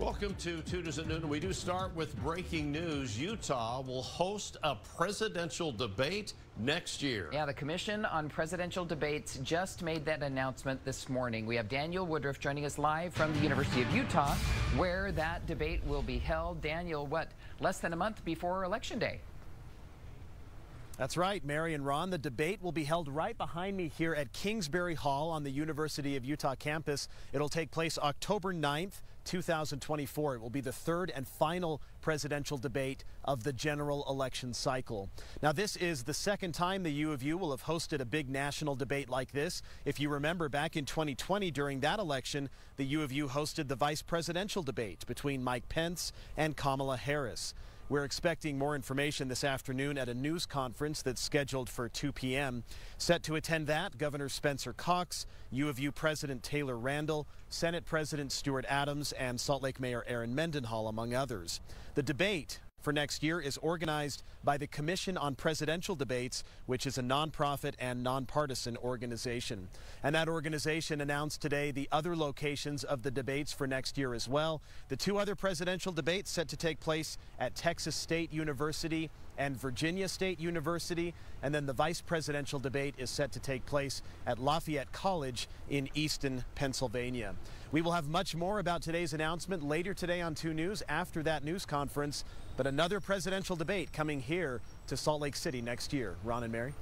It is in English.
Welcome to News at Noon. We do start with breaking news. Utah will host a presidential debate next year. Yeah, the Commission on Presidential Debates just made that announcement this morning. We have Daniel Woodruff joining us live from the University of Utah, where that debate will be held. Daniel, what, less than a month before Election Day? That's right, Mary and Ron. The debate will be held right behind me here at Kingsbury Hall on the University of Utah campus. It'll take place October 9th, 2024. It will be the third and final presidential debate of the general election cycle. Now, this is the second time the U of U will have hosted a big national debate like this. If you remember back in 2020 during that election, the U of U hosted the vice presidential debate between Mike Pence and Kamala Harris. We're expecting more information this afternoon at a news conference that's scheduled for 2 p.m. Set to attend that, Governor Spencer Cox, U of U President Taylor Randall, Senate President Stuart Adams, and Salt Lake Mayor Erin Mendenhall, among others. The debate for next year is organized by the Commission on Presidential Debates, which is a nonprofit and nonpartisan organization. And that organization announced today the other locations of the debates for next year as well. The two other presidential debates set to take place at Texas State University and Virginia State University. And then the vice presidential debate is set to take place at Lafayette College in Easton, Pennsylvania. We will have much more about today's announcement later today on 2 News after that news conference. But another presidential debate coming here to Salt Lake City next year. Ron and Mary?